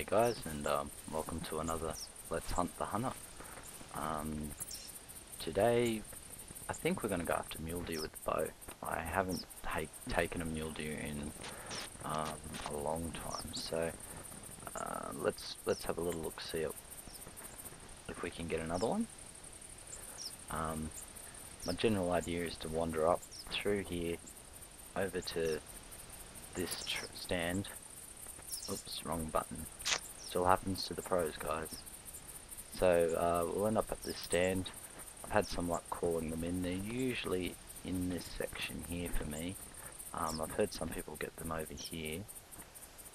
G'day guys and um, welcome to another Let's Hunt the Hunter. Um, today I think we're going to go after mule deer with the bow. I haven't taken a mule deer in um, a long time so uh, let's let's have a little look see if we can get another one. Um, my general idea is to wander up through here over to this stand Oops, wrong button. Still happens to the pros, guys. So, uh, we'll end up at this stand. I've had some luck calling them in. They're usually in this section here for me. Um, I've heard some people get them over here.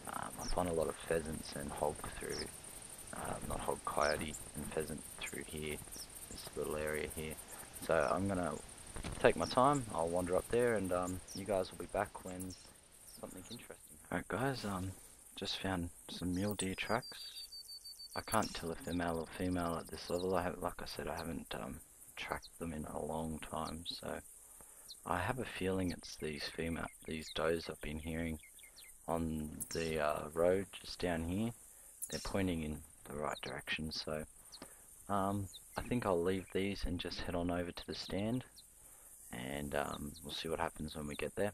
Um, I find a lot of pheasants and hog through, uh, not hog, coyote and pheasant through here, this little area here. So I'm going to take my time, I'll wander up there and um, you guys will be back when something interesting. Alright guys, um, just found some mule deer tracks. I can't tell if they're male or female at this level. I have, like I said, I haven't um, tracked them in a long time, so I have a feeling it's these female, these does I've been hearing on the uh, road just down here. They're pointing in the right direction, so um, I think I'll leave these and just head on over to the stand, and um, we'll see what happens when we get there.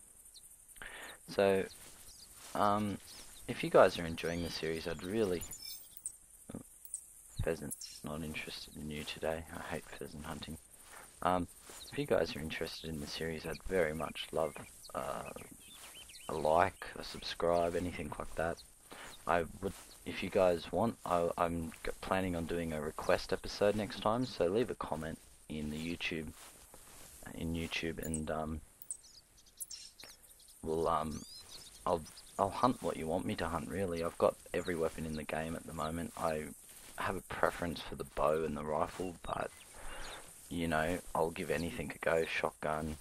So, um, if you guys are enjoying the series, I'd really... Oh, pheasant, not interested in you today. I hate pheasant hunting. Um, if you guys are interested in the series, I'd very much love uh, a like, a subscribe, anything like that. I would, if you guys want, I, am planning on doing a request episode next time, so leave a comment in the YouTube, in YouTube, and um, we'll um, I'll I'll hunt what you want me to hunt really. I've got every weapon in the game at the moment. I have a preference for the bow and the rifle, but you know, I'll give anything a go. Shotgun,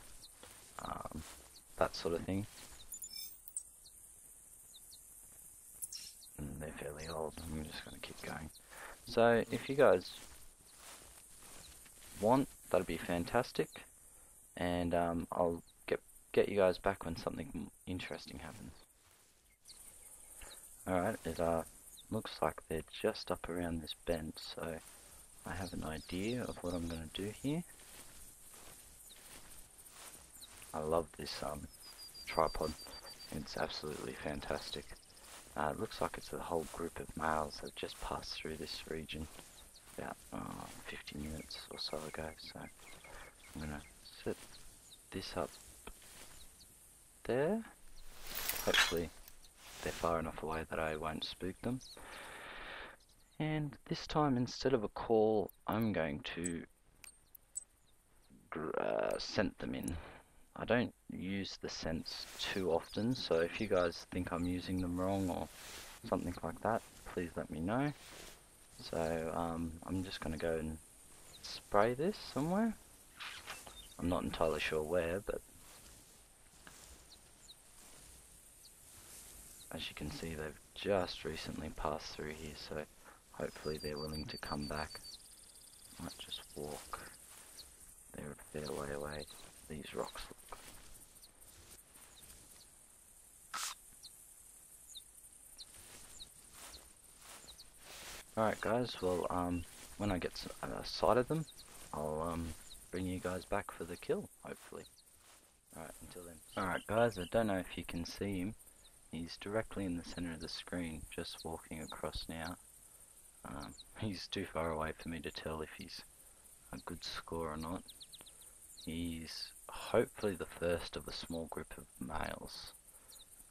um, that sort of thing. And they're fairly old. I'm just going to keep going. So, if you guys want, that'd be fantastic. And um, I'll get you guys back when something interesting happens. Alright, it uh, looks like they're just up around this bend, so I have an idea of what I'm going to do here. I love this um, tripod, it's absolutely fantastic. Uh, it looks like it's a whole group of males that just passed through this region about uh, 50 minutes or so ago, so I'm going to set this up there. Hopefully they're far enough away that I won't spook them. And this time, instead of a call, I'm going to uh, scent them in. I don't use the scents too often, so if you guys think I'm using them wrong or something like that, please let me know. So um, I'm just going to go and spray this somewhere. I'm not entirely sure where, but as you can see they've just recently passed through here so hopefully they're willing to come back. Might just walk. They're a fair way away. These rocks look alright guys. Well um when I get a sight of them I'll um bring you guys back for the kill hopefully. Alright until then. Alright guys. I don't know if you can see him He's directly in the center of the screen, just walking across now. Um, he's too far away for me to tell if he's a good score or not. He's hopefully the first of a small group of males.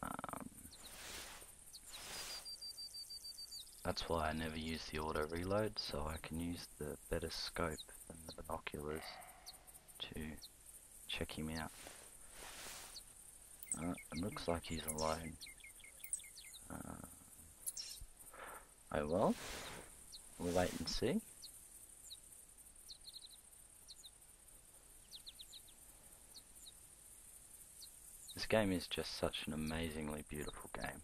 Um, that's why I never use the auto reload, so I can use the better scope than the binoculars to check him out. Uh, it looks like he's alone. Uh, oh well, we'll wait and see. This game is just such an amazingly beautiful game.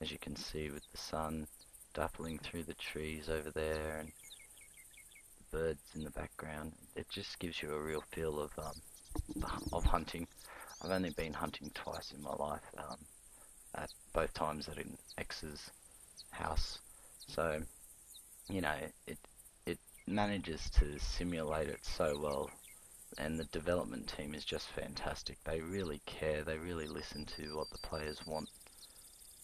As you can see with the sun dappling through the trees over there and the birds in the background, it just gives you a real feel of um, of hunting. I've only been hunting twice in my life. Um, at both times at an ex's house. So, you know, it it manages to simulate it so well, and the development team is just fantastic. They really care. They really listen to what the players want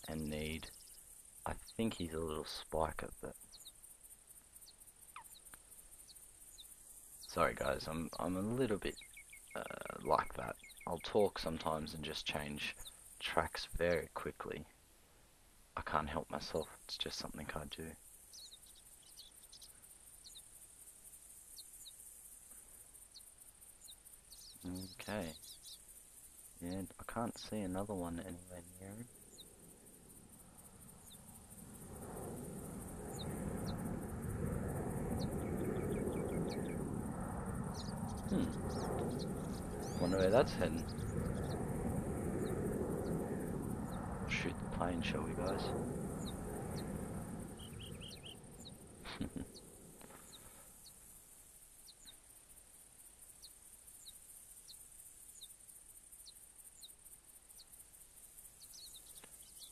and need. I think he's a little spiker, but sorry guys, I'm I'm a little bit uh, like that. I'll talk sometimes and just change tracks very quickly. I can't help myself. It's just something I do. Okay. Yeah, I can't see another one anywhere near. Hmm. Wonder where that's heading. Shoot the plane, shall we, guys?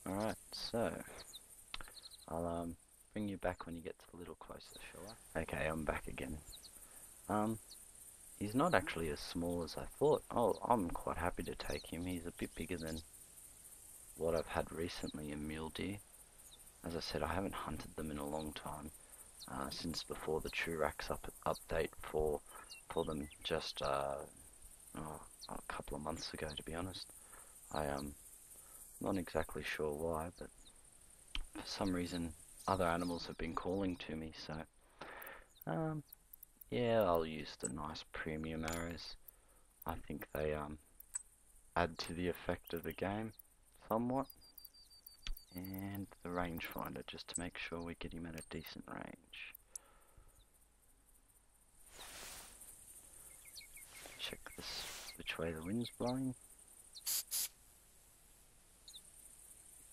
Alright, so I'll um bring you back when you get a little closer, shall I? Okay, I'm back again. Um, he's not actually as small as I thought. Oh, I'm quite happy to take him. He's a bit bigger than what I've had recently in mule deer. As I said, I haven't hunted them in a long time, uh, since before the Truex up update for for them just uh, oh, a couple of months ago, to be honest. I um not exactly sure why, but for some reason other animals have been calling to me, so um, yeah, I'll use the nice premium arrows. I think they um, add to the effect of the game somewhat. And the rangefinder, just to make sure we get him at a decent range. Check this, which way the wind's blowing.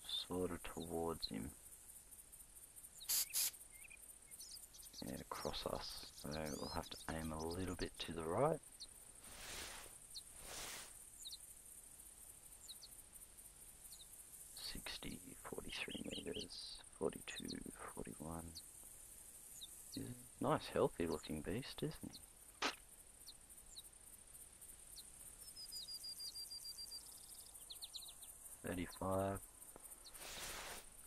Sort of towards him. Yeah, across us. So we'll have to aim a little bit to the right. Sixty, forty-three meters, forty-two, forty-one. He's a nice, healthy looking beast, isn't he? Thirty-five.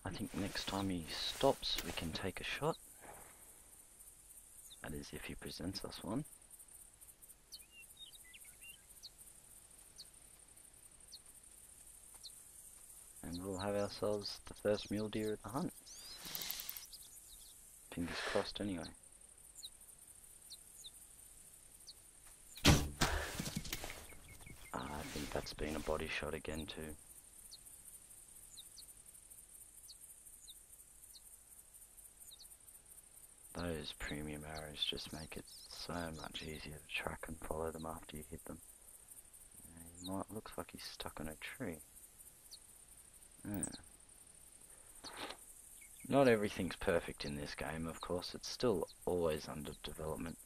I think next time he stops, we can take a shot. That is if he presents us one. And we'll have ourselves the first mule deer at the hunt. Fingers crossed anyway. Uh, I think that's been a body shot again too. Those premium arrows just make it so much easier to track and follow them after you hit them. he might looks like he's stuck on a tree. Yeah. Not everything's perfect in this game, of course. It's still always under development.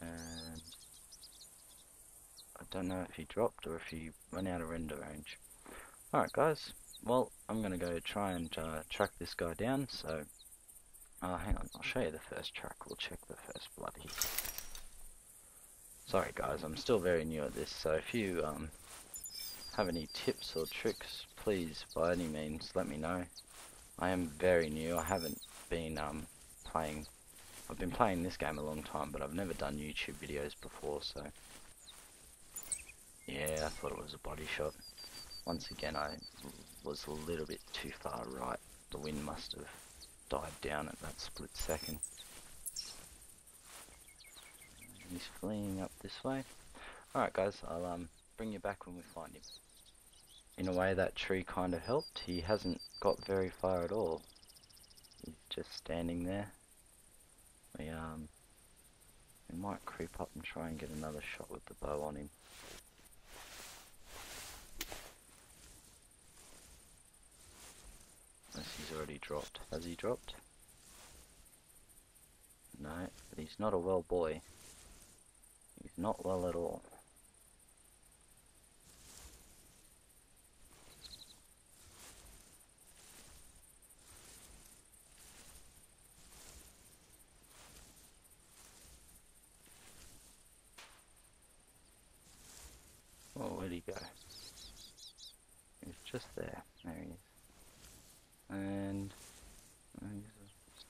And I don't know if he dropped or if he went out of render range. Alright guys, well, I'm going to go try and uh, track this guy down, so... Oh, hang on, I'll show you the first track. We'll check the first blood here. Sorry guys, I'm still very new at this, so if you um, have any tips or tricks, please, by any means, let me know. I am very new, I haven't been um, playing... I've been playing this game a long time, but I've never done YouTube videos before, so... Yeah, I thought it was a body shot. Once again, I was a little bit too far right. The wind must have died down at that split second. He's fleeing up this way. Alright guys, I'll um bring you back when we find him. In a way that tree kind of helped. He hasn't got very far at all. He's just standing there. We um we might creep up and try and get another shot with the bow on him. Unless he's already dropped. Has he dropped? No, but he's not a well boy. He's not well at all.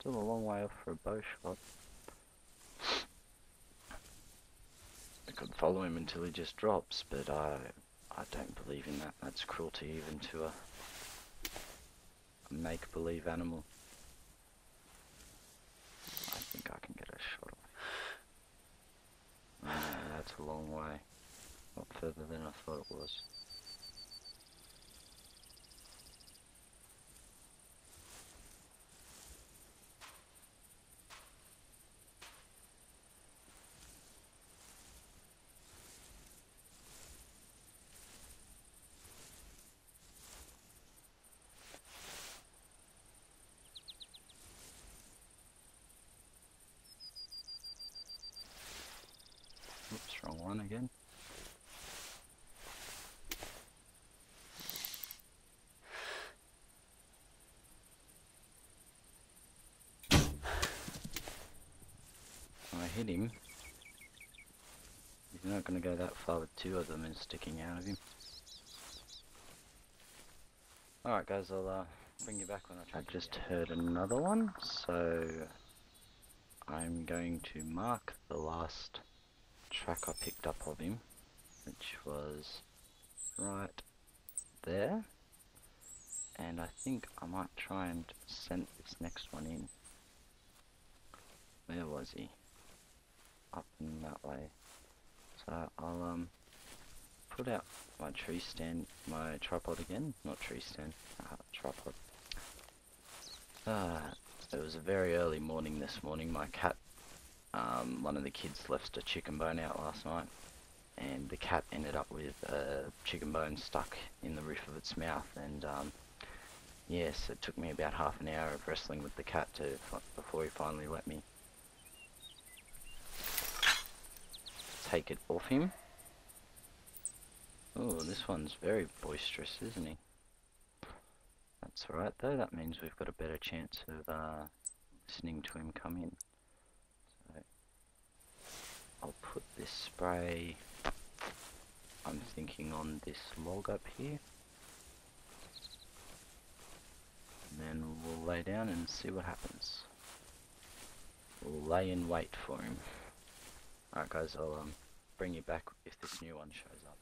Still a long way off for a bow shot. I could follow him until he just drops, but I I don't believe in that. That's cruelty even to a, a make-believe animal. I think I can get a shot off. Oh, uh, that's a long way. Not further than I thought it was. Oops, wrong one again. I hit him. He's not going to go that far with two of them and sticking out of him. Alright guys, I'll uh, bring you back when I try. I just heard another one, so I'm going to mark the last track I picked up of him, which was right there. And I think I might try and send this next one in. Where was he? Up in that way. So I'll um put out my tree stand, my tripod again, not tree stand, uh, tripod. Uh, it was a very early morning this morning. My cat um, one of the kids left a chicken bone out last night, and the cat ended up with a chicken bone stuck in the roof of its mouth. And um, yes, it took me about half an hour of wrestling with the cat to before he finally let me take it off him. Oh, this one's very boisterous, isn't he? That's alright though, that means we've got a better chance of uh, listening to him come in. So I'll put this spray, I'm thinking on this log up here. And then we'll lay down and see what happens. We'll lay in wait for him. Alright guys, I'll um, bring you back if this new one shows up.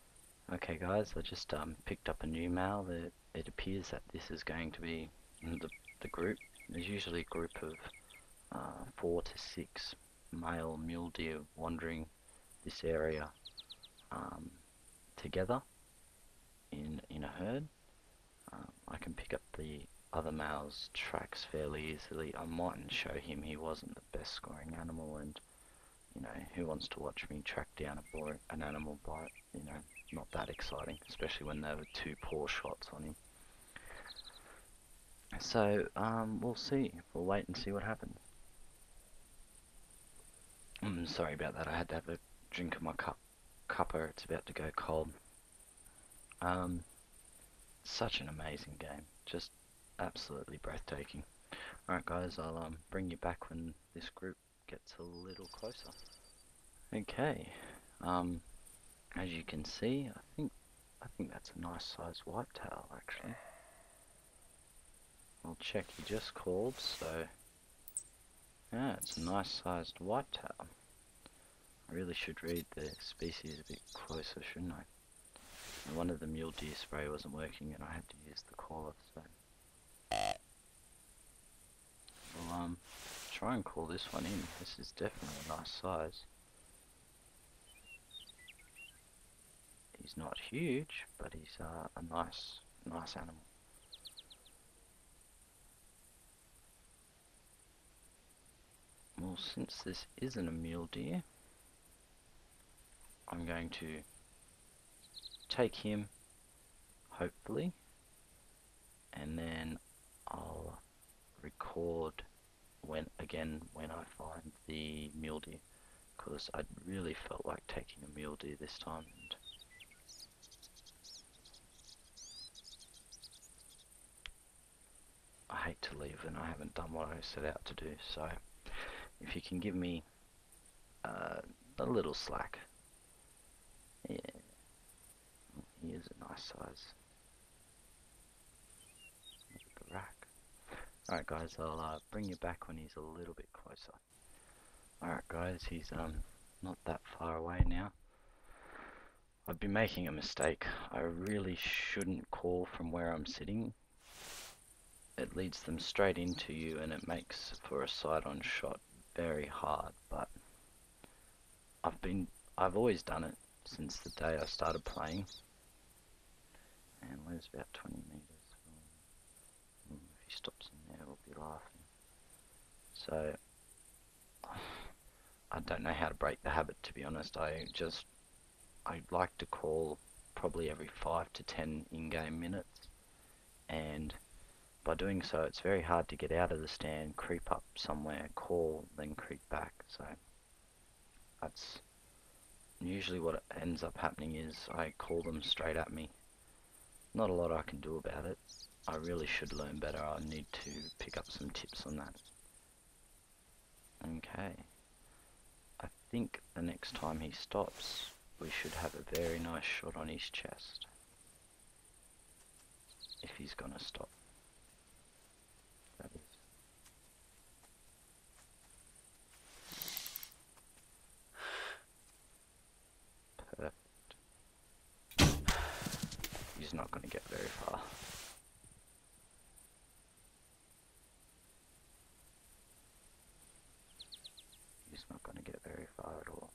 Okay guys, I just um, picked up a new male. It, it appears that this is going to be the, the group. There's usually a group of uh, four to six male mule deer wandering this area um, together in in a herd. Um, I can pick up the other male's tracks fairly easily. I mightn't show him he wasn't the best scoring animal and you know, who wants to watch me track down a boy, an animal by, you know, not that exciting, especially when there were two poor shots on him. So, um, we'll see. We'll wait and see what happens. I'm sorry about that. I had to have a drink of my cup cuppa. It's about to go cold. Um, such an amazing game. Just absolutely breathtaking. Alright guys, I'll um, bring you back when this group gets a little closer. Okay, um, as you can see, I think I think that's a nice sized whitetail actually. I'll check he just called, so yeah, it's a nice sized whitetail. I really should read the species a bit closer, shouldn't I? And one of the mule deer spray wasn't working and I had to use the caller, so. Well, um, try and call this one in. This is definitely a nice size. He's not huge, but he's uh, a nice, nice animal. Well, since this isn't a mule deer, I'm going to take him, hopefully, and then I'll record again when I find the mule deer because I really felt like taking a mule deer this time and I hate to leave and I haven't done what I set out to do so if you can give me uh, a little slack. Yeah. He is a nice size the rack Alright guys, I'll uh, bring you back when he's a little bit closer. Alright guys, he's um not that far away now. I've been making a mistake. I really shouldn't call from where I'm sitting. It leads them straight into you and it makes for a side-on shot very hard, but I've been I've always done it since the day I started playing. And where's about 20 meters? Hmm, if he stops there, we'll be laughing. So, I don't know how to break the habit, to be honest. I just, I like to call probably every 5 to 10 in-game minutes. And by doing so, it's very hard to get out of the stand, creep up somewhere, call, then creep back. So, that's usually what ends up happening is I call them straight at me. Not a lot I can do about it. I really should learn better. I need to pick up some tips on that. Okay. I think the next time he stops, we should have a very nice shot on his chest. If he's gonna stop. That is. he's not to get very far. He's not going to get very far at all.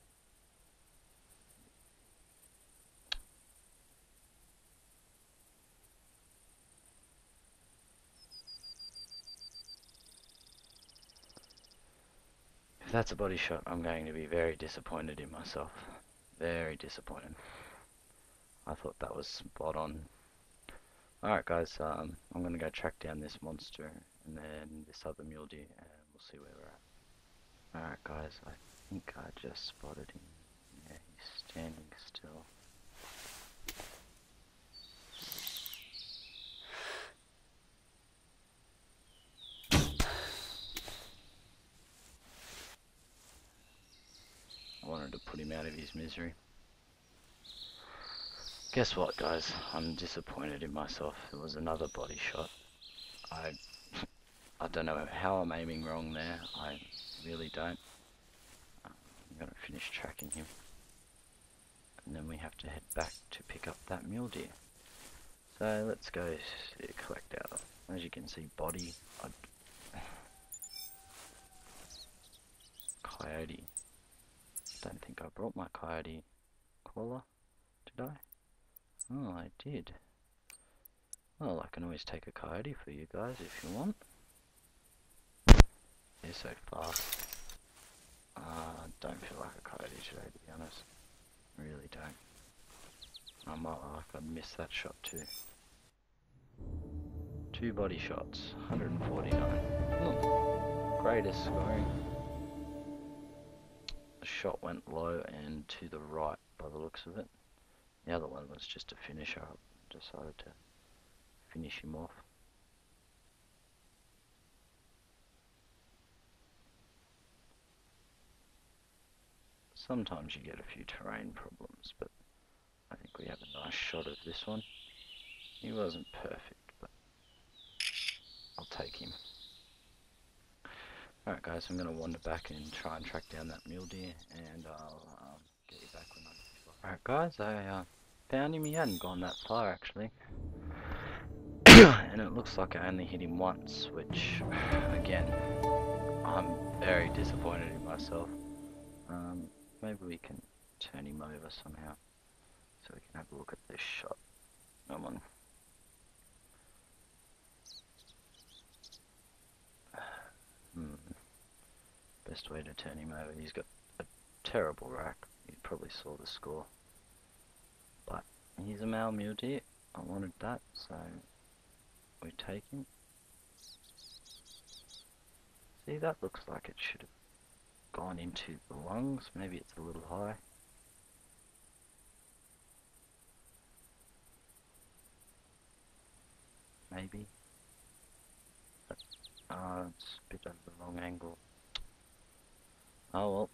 If that's a body shot, I'm going to be very disappointed in myself. Very disappointed. I thought that was spot on. Alright guys, um, I'm gonna go track down this monster and then this other mule deer and we'll see where we're at. Alright guys, I think I just spotted him. Yeah, he's standing still. I wanted to put him out of his misery. Guess what, guys? I'm disappointed in myself. It was another body shot. I, I don't know how I'm aiming wrong there. I really don't. I'm gonna finish tracking him, and then we have to head back to pick up that mule deer. So let's go collect our. As you can see, body. I, coyote. I don't think I brought my coyote caller. Did I? Oh, I did. Well, I can always take a coyote for you guys if you want. They're so fast. Uh, I don't feel like a coyote today, to be honest. Really don't. I might like I'd miss that shot too. Two body shots, 149. Hmm. Greatest scoring. The shot went low and to the right by the looks of it. The other one was just a finisher. I decided to finish him off. Sometimes you get a few terrain problems, but I think we have a nice shot of this one. He wasn't perfect, but I'll take him. Alright guys, I'm going to wander back and try and track down that mule deer, and I'll um, get you back when I'm... Alright guys, I uh, found him. He hadn't gone that far actually. and it looks like I only hit him once, which, again, I'm very disappointed in myself. Um, maybe we can turn him over somehow, so we can have a look at this shot. Come on. Hmm. Best way to turn him over. He's got a terrible rack. You probably saw the score. But he's a male mule deer. I wanted that, so we take him. See, that looks like it should have gone into the lungs. Maybe it's a little high. Maybe. But, uh, it's a bit of the wrong angle. Oh well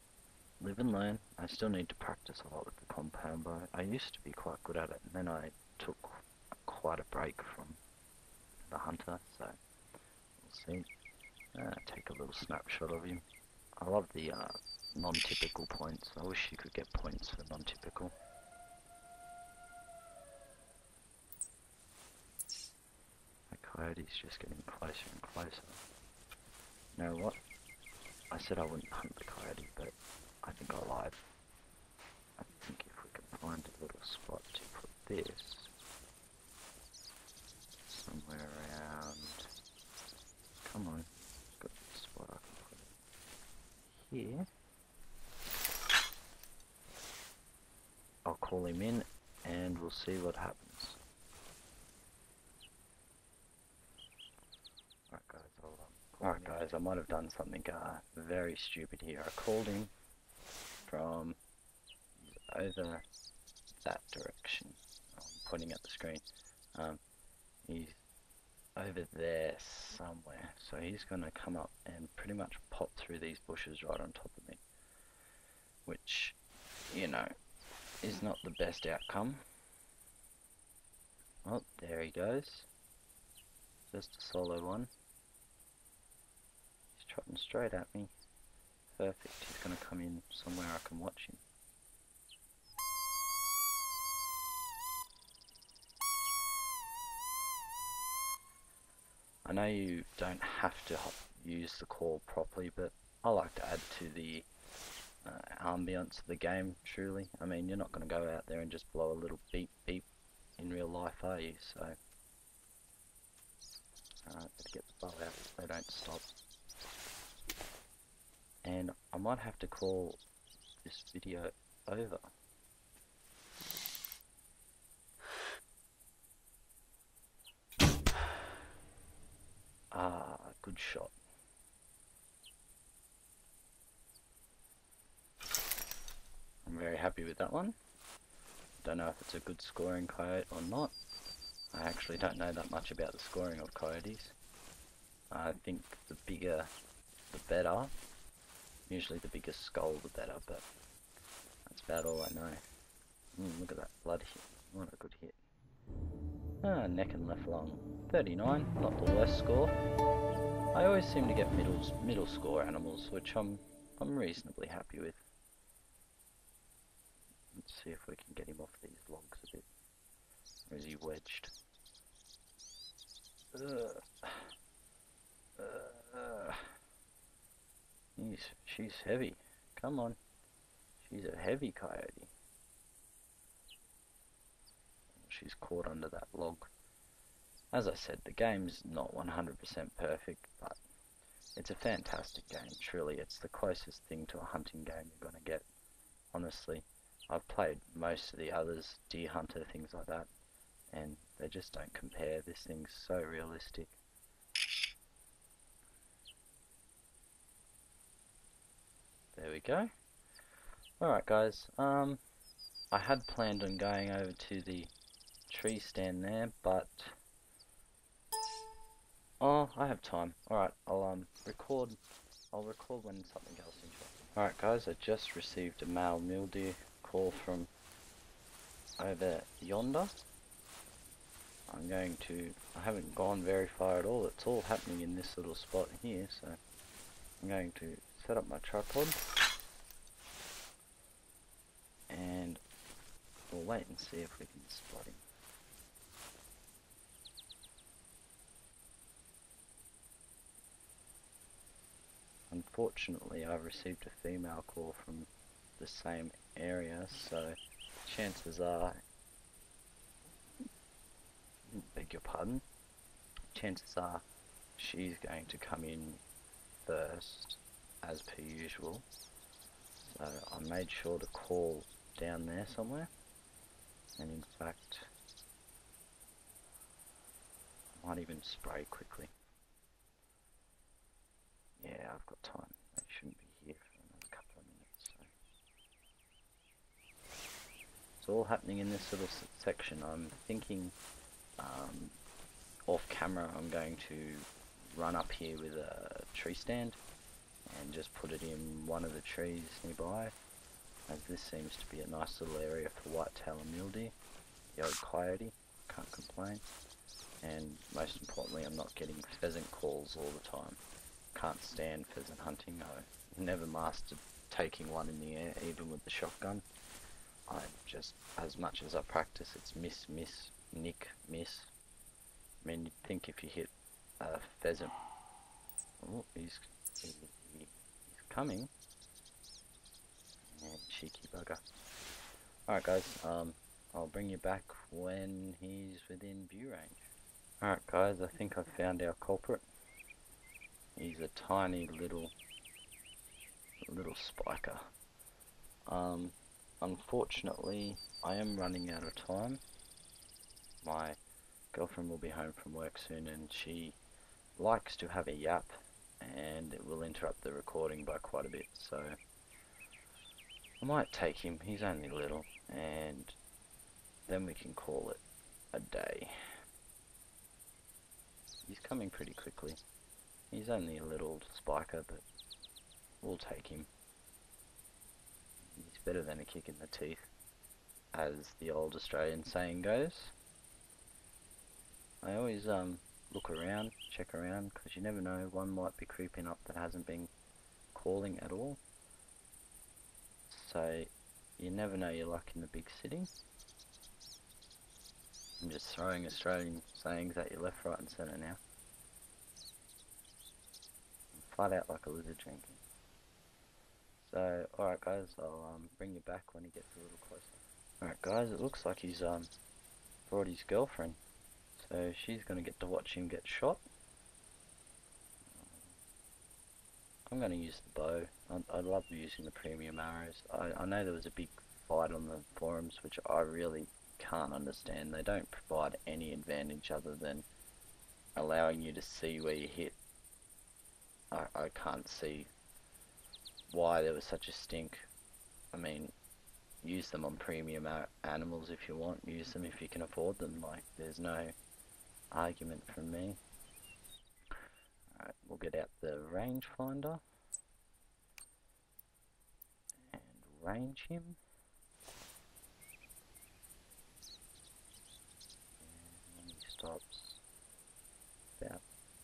live and learn. I still need to practice a lot with the compound bow. I used to be quite good at it, and then I took quite a break from the hunter, so we'll see. Uh, take a little snapshot of him. I love the uh, non-typical points. I wish you could get points for non-typical. The coyote's just getting closer and closer. You know what? I said I wouldn't hunt the coyote, but I think I lied. I think if we can find a little spot to put this somewhere around. Come on, got a spot I can put it here. I'll call him in and we'll see what happens. Alright guys, I'll um, call Alright guys, I might have done something uh, very stupid here. I called him from over that direction. I'm pointing at the screen. Um, he's over there somewhere. So he's going to come up and pretty much pop through these bushes right on top of me. Which, you know, is not the best outcome. Oh, there he goes. Just a solo one. Trotting straight at me. Perfect. He's going to come in somewhere I can watch him. I know you don't have to use the call properly, but I like to add to the uh, ambience of the game, truly. I mean, you're not going to go out there and just blow a little beep beep in real life, are you? So, alright, better get the bow out so they don't stop. And I might have to call this video over. Ah, good shot. I'm very happy with that one. Don't know if it's a good scoring coyote or not. I actually don't know that much about the scoring of coyotes. I think the bigger the better. Usually the bigger skull the better, but that's about all I know. Mm, look at that blood hit. What a good hit. Ah, neck and left lung. 39, not the worst score. I always seem to get middle middle score animals, which I'm I'm reasonably happy with. Let's see if we can get him off these logs a bit. Or is he wedged? Ugh. He's, she's heavy. Come on. She's a heavy coyote. She's caught under that log. As I said, the game's not 100% perfect, but it's a fantastic game. Truly, it's the closest thing to a hunting game you're going to get. Honestly, I've played most of the others, Deer Hunter, things like that, and they just don't compare. This thing's so realistic. There we go. Alright guys, um, I had planned on going over to the tree stand there, but Oh, I have time. Alright, I'll um record I'll record when something else interesting. Alright guys, I just received a male mule deer call from over yonder. I'm going to I haven't gone very far at all, it's all happening in this little spot here, so I'm going to set up my tripod. And we'll wait and see if we can spot him. Unfortunately, I've received a female call from the same area, so chances are, beg your pardon, chances are she's going to come in first, as per usual. So I made sure to call down there somewhere, and in fact, I might even spray quickly. Yeah, I've got time. I shouldn't be here for another couple of minutes. So. It's all happening in this little section. I'm thinking um, off camera I'm going to run up here with a tree stand and just put it in one of the trees nearby as this seems to be a nice little area for whitetail and deer. The old coyote, can't complain. and most importantly, I'm not getting pheasant calls all the time. Can't stand pheasant hunting. I never mastered taking one in the air, even with the shotgun. I just, as much as I practice, it's miss, miss, nick, miss. I mean, you'd think if you hit a pheasant, oh, he's, he, he, he's coming. And cheeky bugger. Alright guys, um, I'll bring you back when he's within view range. Alright guys, I think I've found our culprit. He's a tiny little, little spiker. Um, unfortunately, I am running out of time. My girlfriend will be home from work soon and she likes to have a yap and it will interrupt the recording by quite a bit, so I might take him, he's only little, and then we can call it a day. He's coming pretty quickly. He's only a little spiker, but we'll take him. He's better than a kick in the teeth, as the old Australian saying goes. I always um look around, check around, because you never know, one might be creeping up that hasn't been calling at all. So, you never know your luck in the big city. I'm just throwing Australian sayings at you left, right and centre now. Flat out like a lizard drinking. So, alright guys, I'll um, bring you back when he gets a little closer. Alright guys, it looks like he's um, brought his girlfriend. So she's going to get to watch him get shot. I'm going to use the bow. I, I love using the premium arrows. I, I know there was a big fight on the forums, which I really can't understand. They don't provide any advantage other than allowing you to see where you hit. I, I can't see why there was such a stink. I mean, use them on premium animals if you want. Use them if you can afford them. Like, there's no argument from me. Alright, we'll get out the rangefinder and range him. And he stops about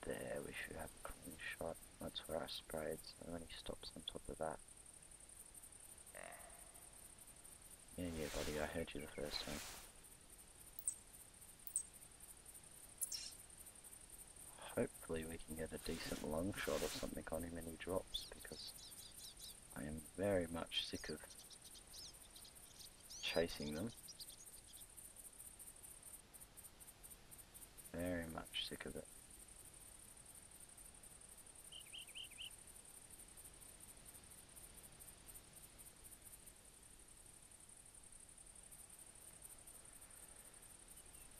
there, we should have a clean shot. That's where I sprayed, so when he stops on top of that. Yeah, yeah, buddy, I heard you the first time. Hopefully we can get a decent long shot or something on him when he drops because I am very much sick of chasing them. Very much sick of it.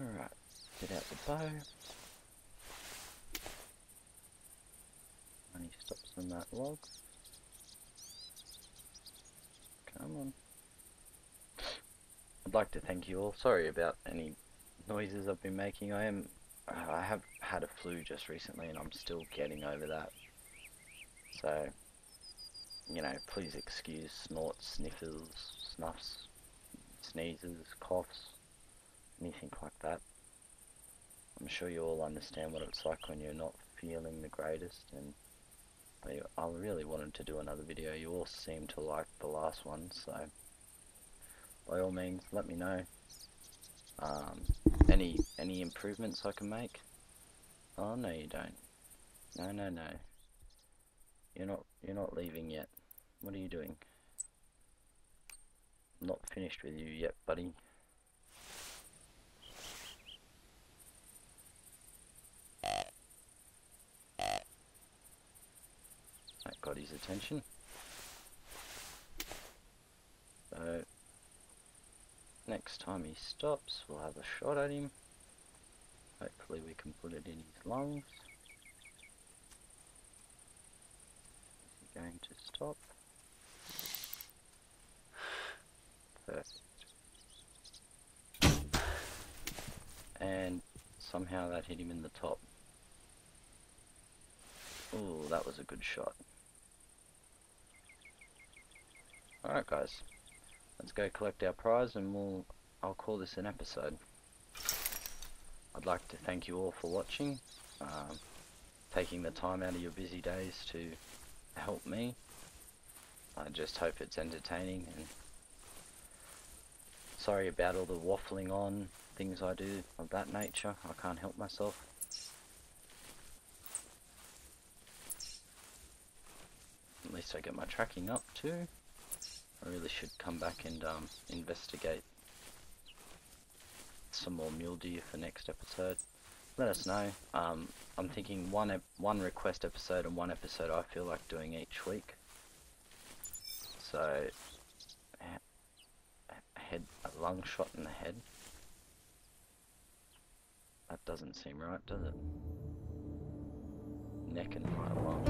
Alright, get out the bow. On that log. Come on. I'd like to thank you all. Sorry about any noises I've been making. I am uh, I have had a flu just recently and I'm still getting over that. So, you know, please excuse snorts, sniffles, snuffs, sneezes, coughs, anything like that. I'm sure you all understand what it's like when you're not feeling the greatest and I really wanted to do another video. You all seem to like the last one, so by all means, let me know. Um, any any improvements I can make? Oh no, you don't. No, no, no. You're not you're not leaving yet. What are you doing? Not finished with you yet, buddy. Got his attention. So, next time he stops, we'll have a shot at him. Hopefully we can put it in his lungs. Is he going to stop? Perfect. And somehow that hit him in the top. Oh, that was a good shot. Alright guys, let's go collect our prize and we'll, I'll call this an episode. I'd like to thank you all for watching, um, taking the time out of your busy days to help me. I just hope it's entertaining and sorry about all the waffling on things I do of that nature. I can't help myself. At least I get my tracking up too. I really should come back and um, investigate some more mule deer for next episode. Let us know. Um, I'm thinking one one request episode and one episode I feel like doing each week. So, head a lung shot in the head. That doesn't seem right, does it? Neck and my lung.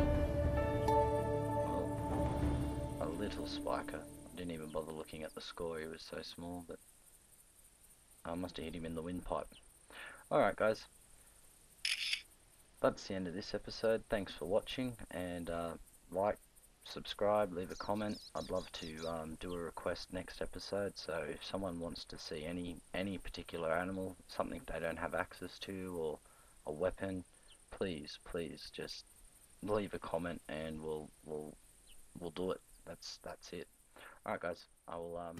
Well, a little spiker. Didn't even bother looking at the score, he was so small, but I must have hit him in the windpipe. Alright guys, that's the end of this episode. Thanks for watching, and uh, like, subscribe, leave a comment. I'd love to um, do a request next episode, so if someone wants to see any any particular animal, something they don't have access to, or a weapon, please, please just leave a comment and we'll we'll we'll do it. That's that's it. Alright guys, I will um